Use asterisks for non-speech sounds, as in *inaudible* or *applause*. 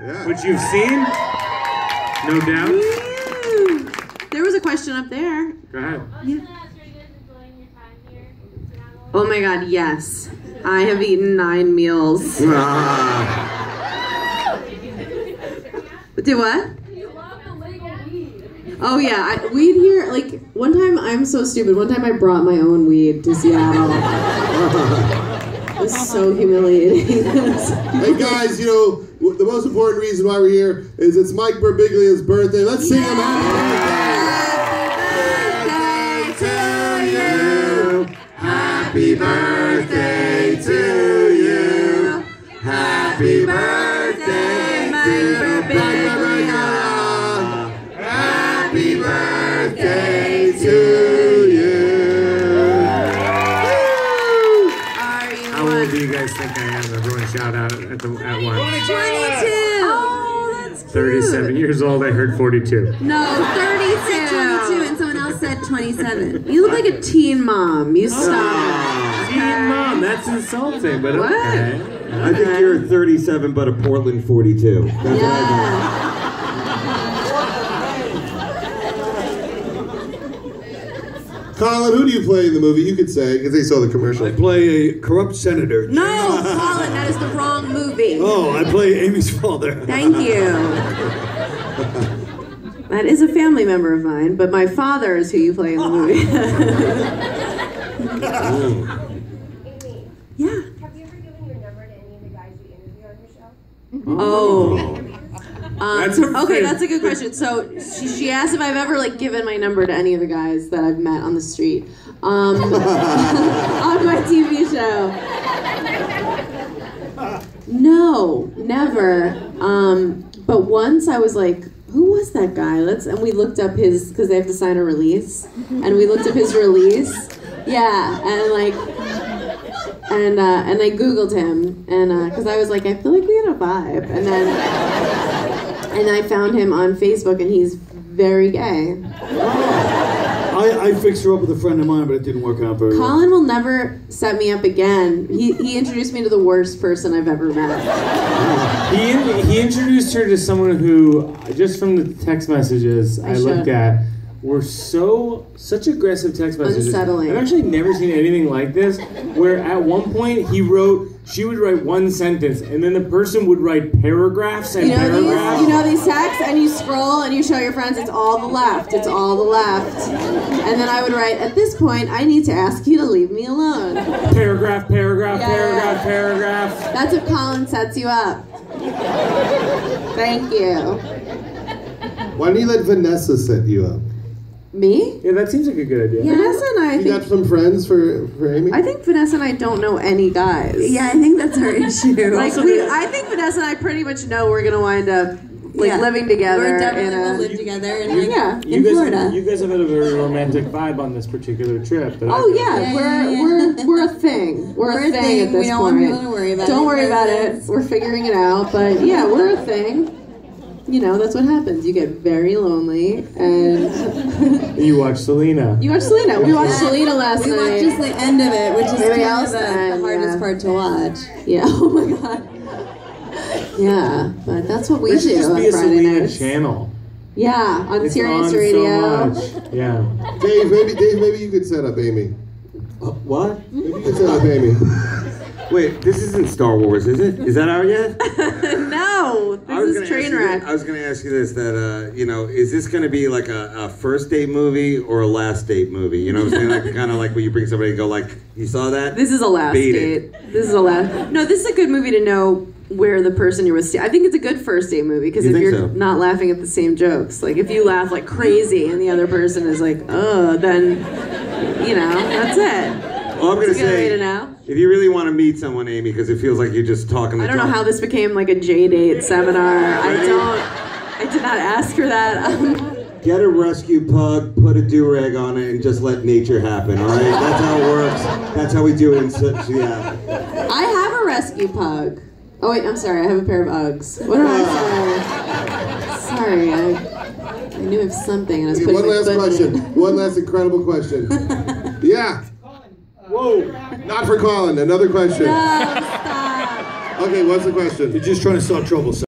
Yeah. which you've seen, no doubt. Woo. There was a question up there. Go ahead. Oh my god, yes. I have eaten nine meals. Ah. Do what? Oh yeah, I, weed here. Like one time, I'm so stupid. One time, I brought my own weed to Seattle. *laughs* it was so humiliating. *laughs* Hey guys, you know w- the most important reason why we're here is it's Mike Birbiglia's birthday. Let's sing him happy birthday. Happy birthday to you. Happy birthday, How old do you guys think I am? Everyone shout out at, the, at once. 22. Oh, that's cute. 37 years old, I heard 42. No, 32. 22 and someone else said 27. You look like a teen mom. You stop. Oh. Teen mom, that's insulting, but What? okay. I think you're 37, but a Portland 42. That's what I think. Yeah. Colin, who do you play in the movie? You could say because they saw the commercial. I play a corrupt senator. No, Colin, that is the wrong movie. Oh, I play Amy's father. Thank you. That is a family member of mine, but my father is who you play in the movie. Amy. *laughs* Oh. Yeah. Have you ever given your number to any of the guys you interview on your show? Oh. oh. Um, That's a okay, that's a good question. So she, she asked if I've ever like given my number to any of the guys that I've met on the street um, *laughs* on my TV show. No, never. Um, but once I was like, who was that guy? Let's and we looked up his because they have to sign a release, and we looked up his release. Yeah, and like and uh, and I googled him, and because I was like, I feel like we had a vibe, and then and I found him on Facebook, and he's very gay. I, I fixed her up with a friend of mine, but it didn't work out very well. Colin will never set me up again. He he introduced me to the worst person I've ever met. He, he introduced her to someone who, uh, just from the text messages I, I looked at, were so such aggressive text messages. Unsettling. I've actually never seen anything like this. Where at one point he wrote, she would write one sentence, and then the person would write paragraphs and You know these paragraphs. you know these texts, and you scroll and you show your friends it's all the left, it's all the left, and then I would write at this point I need to ask you to leave me alone. paragraph, paragraph, Yeah. paragraph, paragraph. That's if Colin sets you up. Thank you. Why don't you let Vanessa set you up? Me? Yeah, that seems like a good idea. Vanessa and I You got some friends for for Amy? I think Vanessa and I don't know any guys. Yeah, I think that's our issue. *laughs* Like we, I think Vanessa and I pretty much know we're gonna wind up like Yeah. living together. We're definitely in a, will live together in, like, Yeah. You in guys, Florida. you guys have had a very romantic vibe on this particular trip. Oh yeah, Yeah, we're yeah, yeah. we're we're a thing. We're, We're a a thing, thing. at this We don't want people to worry about it. Don't it worry about it. We're figuring it out. But yeah, we're a thing. You know, that's what happens. You get very lonely, and *laughs* You watch Selena. you watch Selena. We watched Selena last we night. watched just the end of it, which is Maybe kind of the, send, the hardest yeah. part to watch. Yeah. *laughs* Oh my god. Yeah, but that's what we There do just on be a Friday Selena nights. channel. Yeah, on It's Sirius on Radio. so much. Yeah. Dave, maybe Dave, maybe you could set up Amy. Uh, what? Maybe you could set up Amy. *laughs* Wait, this isn't Star Wars, is it? Is that out yet? I was this train ask you- I was going to ask you this: that uh, you know, is this going to be like a, a first date movie or a last date movie? You know what I'm saying? Like kind of like when you bring somebody and go like, "You saw that?" This is a last Beat date. it. This is a last. No, this is a good movie to know where the person you're with. I think it's a good first date movie because You if you're so? not laughing at the same jokes, like if you laugh like crazy and the other person is like, oh, then you know that's it. All I'm going to good way say, to know. If you really want to meet someone, Amy, because it feels like you're just talking. The I don't know how this became like a JDate seminar. I don't. I did not ask for that. Um, *laughs* Get a rescue pug, put a do rag on it, and just let nature happen. All right, that's how it works. That's how we do it in such yeah. I have a rescue pug. Oh wait, I'm sorry. I have a pair of Uggs. What did I *laughs* say? Sorry, I, I knew of something and I was Okay, putting one my last foot question. it. One last incredible question. *laughs* Yeah. Whoa. Not for Colin. Another question. No, stop. Okay, what's the question? You're just trying to start trouble.